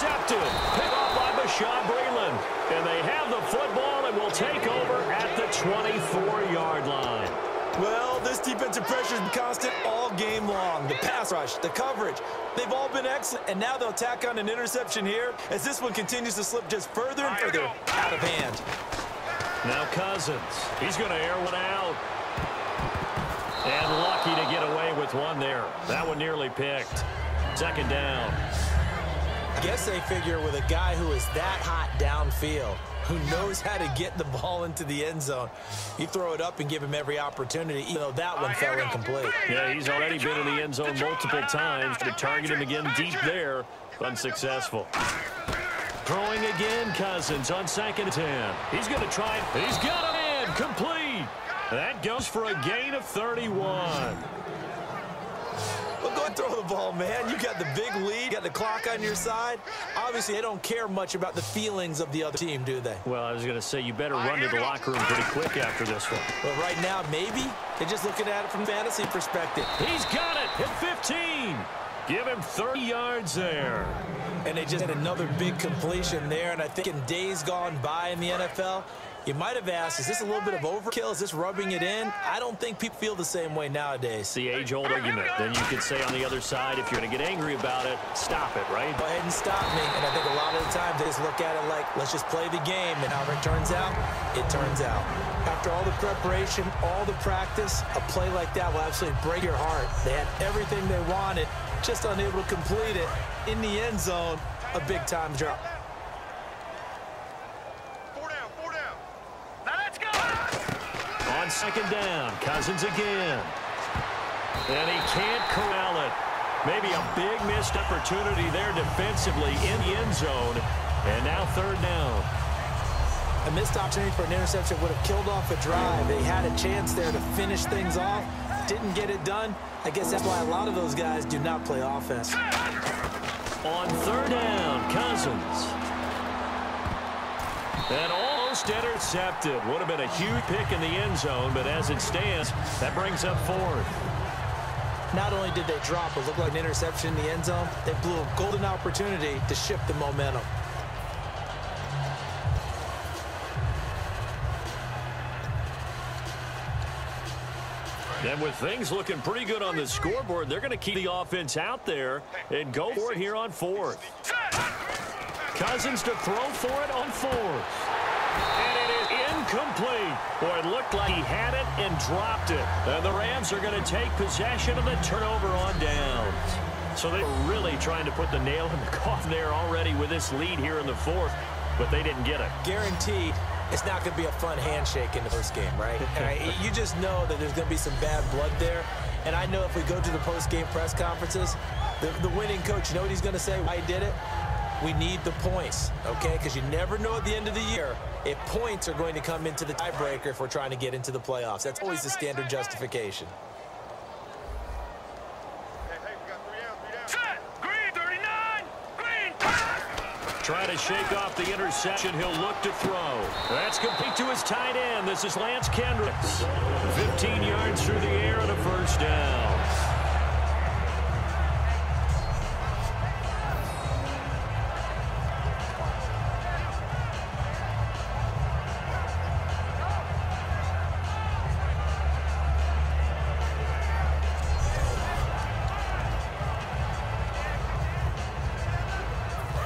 intercepted. Picked off by Bashaud Breeland. And they have the football and will take over at the 24-yard line. Well, this defensive pressure has been constant all game long. The pass rush, the coverage, they've all been excellent. And now they'll tack on an interception here as this one continues to slip just further and further out of hand. Now Cousins. He's going to air one out. And lucky to get away with one there. That one nearly picked. Second down. Guess they figure with a guy who is that hot downfield, who knows how to get the ball into the end zone, you throw it up and give him every opportunity, even though that one fell incomplete. Yeah, he's already been in the end zone multiple times. To target him again deep there, unsuccessful. Throwing again, Cousins on second and 10. He's going to try it. He's got it in. Complete. That goes for a gain of 31. Well, go and throw the ball, man. You got the big lead. You got the clock on your side. Obviously, they don't care much about the feelings of the other team, do they? Well, I was going to say, you better run to the locker room pretty quick after this one. But right now, maybe they're just looking at it from fantasy perspective. He's got it at 15. Give him 30 yards there. And they just had another big completion there. And I think in days gone by in the NFL, you might have asked, is this a little bit of overkill? Is this rubbing it in? I don't think people feel the same way nowadays. It's the age-old argument. Then you could say on the other side, if you're going to get angry about it, stop it, right? Go ahead and stop me. And I think a lot of the time they just look at it like, let's just play the game. And however it turns out, it turns out. After all the preparation, all the practice, a play like that will absolutely break your heart. They had everything they wanted, just unable to complete it. In the end zone, a big-time drop. On second down, Cousins again. And he can't corral it. Maybe a big missed opportunity there defensively in the end zone. And now third down. A missed opportunity for an interception would have killed off a drive. They had a chance there to finish things off. Didn't get it done. I guess that's why a lot of those guys do not play offense. On third down, Cousins. And almost intercepted. Would have been a huge pick in the end zone, but as it stands, that brings up fourth. Not only did they drop, it looked like an interception in the end zone, they blew a golden opportunity to shift the momentum. And with things looking pretty good on the scoreboard, they're going to keep the offense out there and go for it here on fourth. Cousins to throw for it on fourth. And it is incomplete. Boy, it looked like he had it and dropped it. And the Rams are going to take possession of the turnover on downs. So they were really trying to put the nail in the coffin there already with this lead here in the fourth, but they didn't get it. Guaranteed it's not going to be a fun handshake in the first game, right? you just know that there's going to be some bad blood there. And I know if we go to the post-game press conferences, the, the winning coach, you know what he's going to say? Why he did it? We need the points, okay? Because you never know at the end of the year if points are going to come into the tiebreaker if we're trying to get into the playoffs. That's always the standard justification. Try to shake off the interception. He'll look to throw. That's complete to his tight end. This is Lance Kendricks. 15 yards through the air and a first down.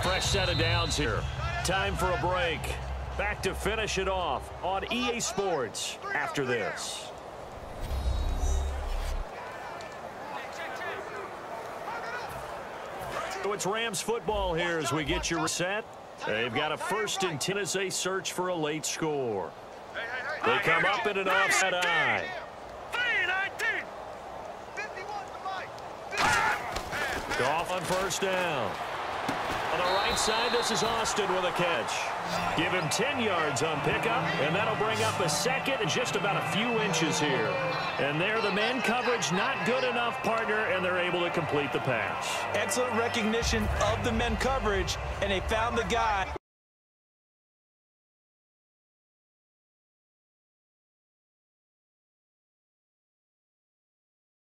Fresh set of downs here. Time for a break. Back to finish it off on EA Sports after this. So it's Rams football here as we get you reset. They've got a first and 10 as they search for a late score. They come up in an offset I. Goff on first down. On the right side, this is Austin with a catch. Give him 10 yards on pickup, and that'll bring up a second and just about a few inches here. And there, the man coverage not good enough, partner, and they're able to complete the pass. Excellent recognition of the men coverage, and they found the guy.